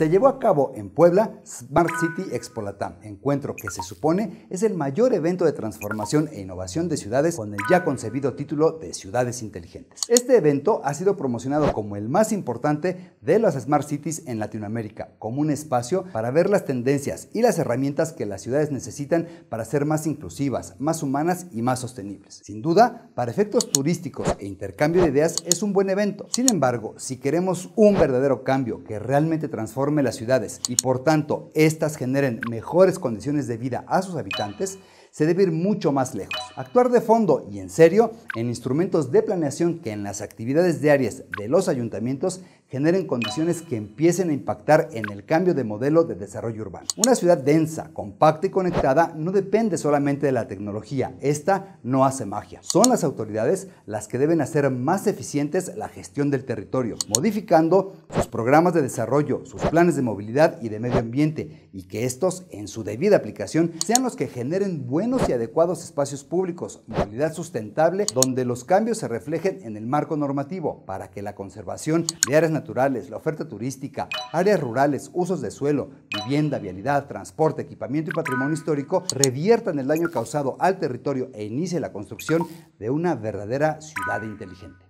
Se llevó a cabo en Puebla Smart City Expo Latam, encuentro que se supone es el mayor evento de transformación e innovación de ciudades con el ya concebido título de Ciudades Inteligentes. Este evento ha sido promocionado como el más importante de las Smart Cities en Latinoamérica, como un espacio para ver las tendencias y las herramientas que las ciudades necesitan para ser más inclusivas, más humanas y más sostenibles. Sin duda, para efectos turísticos e intercambio de ideas es un buen evento. Sin embargo, si queremos un verdadero cambio que realmente transforme las ciudades y por tanto éstas generen mejores condiciones de vida a sus habitantes, se debe ir mucho más lejos. Actuar de fondo y en serio en instrumentos de planeación que en las actividades diarias de los ayuntamientos generen condiciones que empiecen a impactar en el cambio de modelo de desarrollo urbano. Una ciudad densa, compacta y conectada no depende solamente de la tecnología, esta no hace magia. Son las autoridades las que deben hacer más eficientes la gestión del territorio, modificando sus programas de desarrollo, sus planes de movilidad y de medio ambiente, y que estos, en su debida aplicación, sean los que generen buenos y adecuados espacios públicos, movilidad sustentable, donde los cambios se reflejen en el marco normativo, para que la conservación de áreas naturales, la oferta turística, áreas rurales, usos de suelo, vivienda, vialidad, transporte, equipamiento y patrimonio histórico reviertan el daño causado al territorio e inicie la construcción de una verdadera ciudad inteligente.